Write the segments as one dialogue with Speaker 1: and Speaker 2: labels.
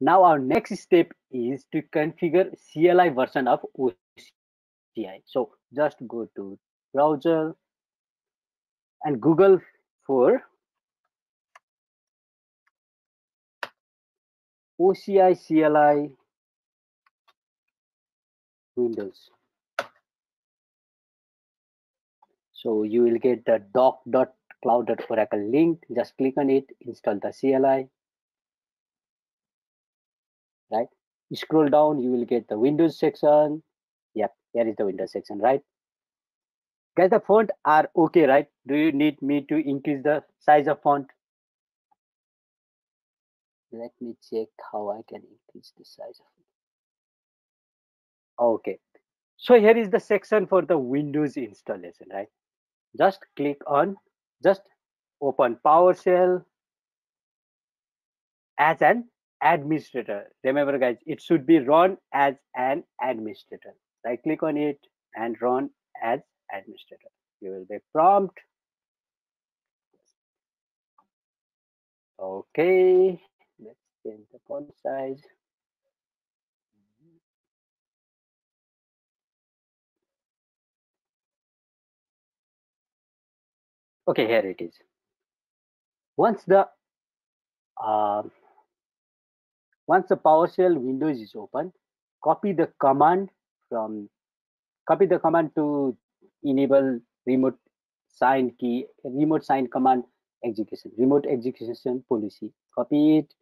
Speaker 1: Now our next step is to configure CLI version of OCI. So just go to browser and Google for OCI CLI Windows. So you will get the doc.cloud.oracle link. Just click on it, install the CLI. Right. You scroll down, you will get the Windows section. Yep, here is the Windows section, right? Guys, the font are okay, right? Do you need me to increase the size of font? Let me check how I can increase the size of it. Okay. So here is the section for the Windows installation, right? Just click on, just open PowerShell as an administrator. Remember guys, it should be run as an administrator. Right click on it and run as administrator. You will be prompt. Okay, let's change the font size. Okay, here it is. Once the uh, once the PowerShell Windows is open, copy the command from copy the command to enable remote sign key remote sign command execution remote execution policy. Copy it.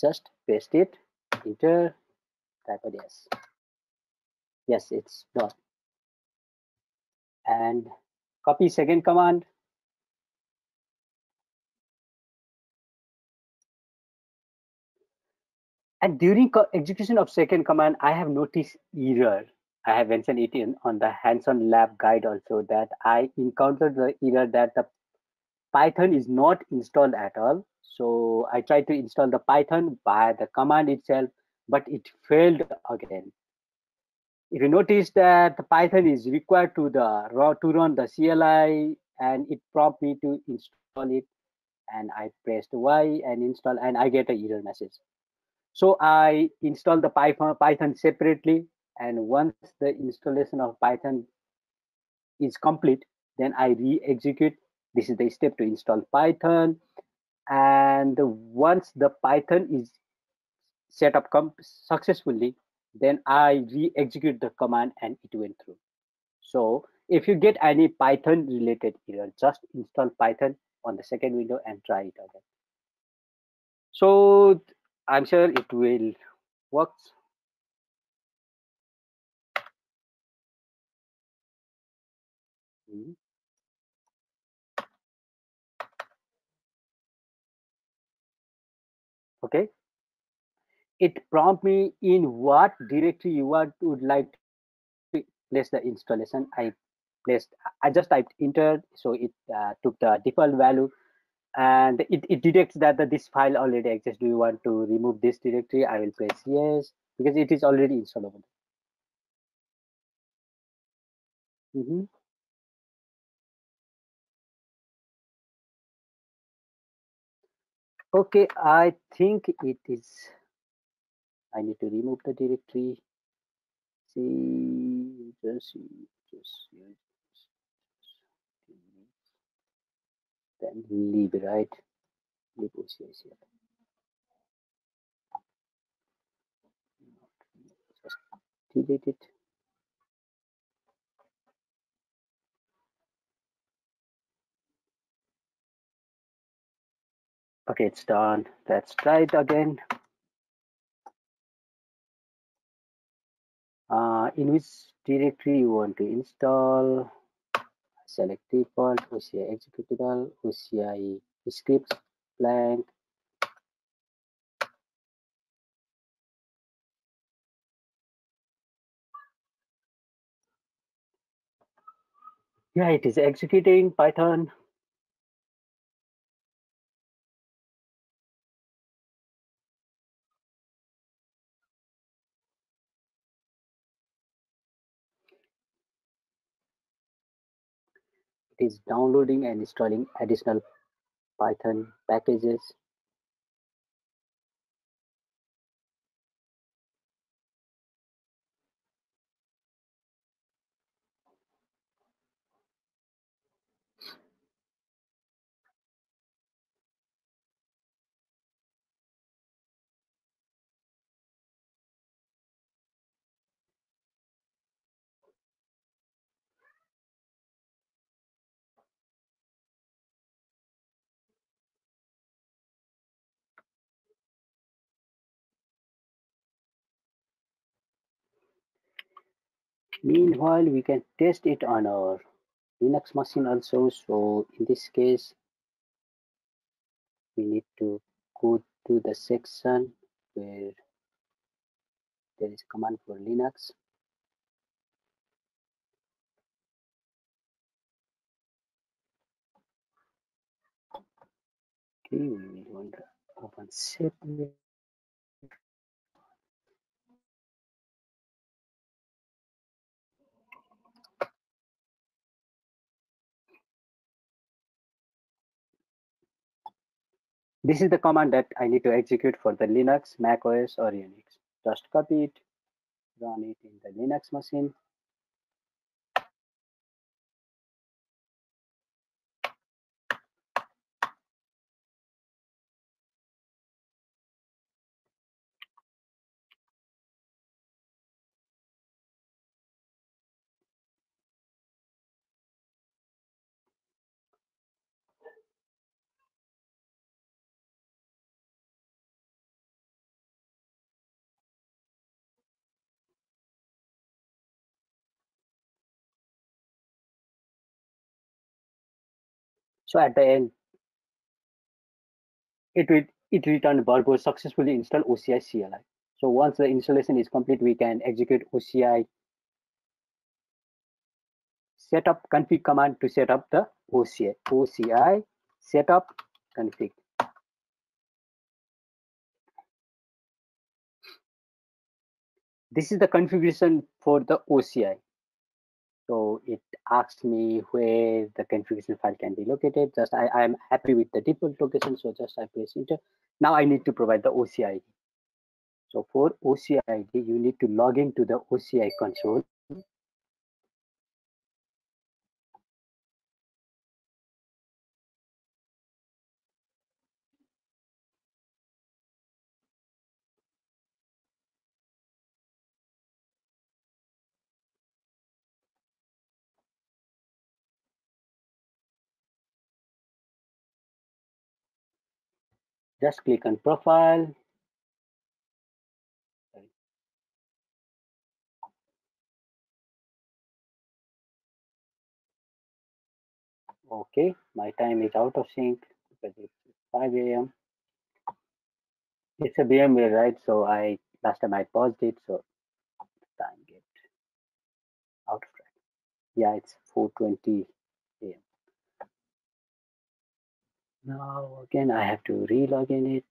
Speaker 1: Just paste it. Enter. Type it yes. Yes it's done. And copy second command and during execution of second command i have noticed error I have mentioned it in on the hands-on lab guide also that I encountered the error that the Python is not installed at all. So I tried to install the Python by the command itself, but it failed again. If you notice that the Python is required to the raw to run the CLI and it prompt me to install it and I pressed Y and install and I get an error message. So I installed the Python, Python separately and once the installation of python is complete then i re-execute. This is the step to install python. And once the python is set up successfully then i re-execute the command and it went through. So if you get any python related error just install python on the second window and try it again. So i'm sure it will work. Mm-hmm. Okay. It prompt me in what directory you want would like to place the installation. I placed, I just typed enter, so it uh, took the default value and it, it detects that this file already exists. Do you want to remove this directory? I will press yes because it is already installable. Mm -hmm. Okay, I think it is. I need to remove the directory. See, just, just, then leave right. OCIC. Just delete it. Okay, it's done. Let's try it again. Uh, in which directory you want to install? Select default, OCI executable, OCI scripts, blank. Yeah, it is executing Python. It is downloading and installing additional Python packages. Meanwhile, we can test it on our Linux machine also. So in this case, we need to go to the section where there is command for Linux. Okay, we will open separate. This is the command that I need to execute for the Linux, Mac OS, or Unix. Just copy it, run it in the Linux machine. So at the end, it will it returned Burgo successfully installed OCI CLI. So once the installation is complete, we can execute OCI setup config command to set up the OCI OCI setup config. This is the configuration for the OCI. So it asks me where the configuration file can be located. Just I, I'm happy with the default location. So just I press enter. Now I need to provide the OCI. So for OCI you need to log into the OCI console. Just click on profile. Okay, my time is out of sync because it's 5 a.m. It's a VMware, right? So I last time I paused it, so time get out of track. Yeah, it's 4:20 a.m. Now again, I have to re-log in it.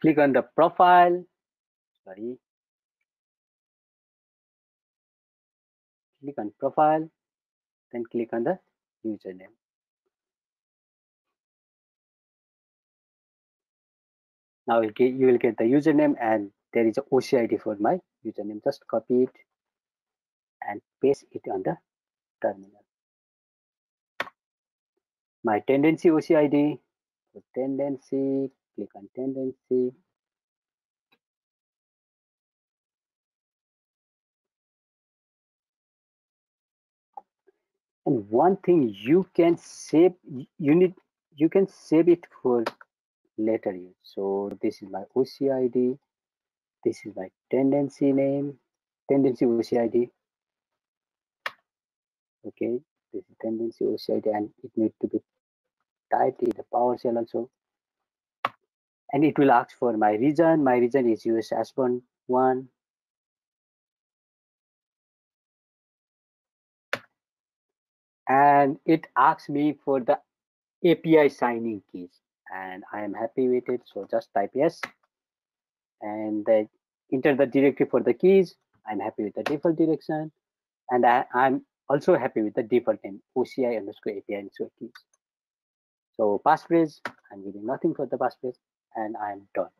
Speaker 1: Click on the profile. Sorry. Click on profile, then click on the username. Now you, get, you will get the username and there is a OCID for my username. Just copy it and paste it on the terminal. My tenancy OCID, so tenancy, click on tenancy. And one thing you can save, you need, you can save it for later use. So this is my OCID. This is my tenancy name, tenancy OCID. Okay, this is tenancy OCID and it needs to be typed in the PowerShell also. And it will ask for my region. My region is US ASP1 one. And it asks me for the API signing keys and I am happy with it. So just type yes and then enter the directory for the keys. I'm happy with the default direction and I, am also happy with the default name OCI underscore API underscore keys. So passphrase, I'm giving nothing for the passphrase and I'm done.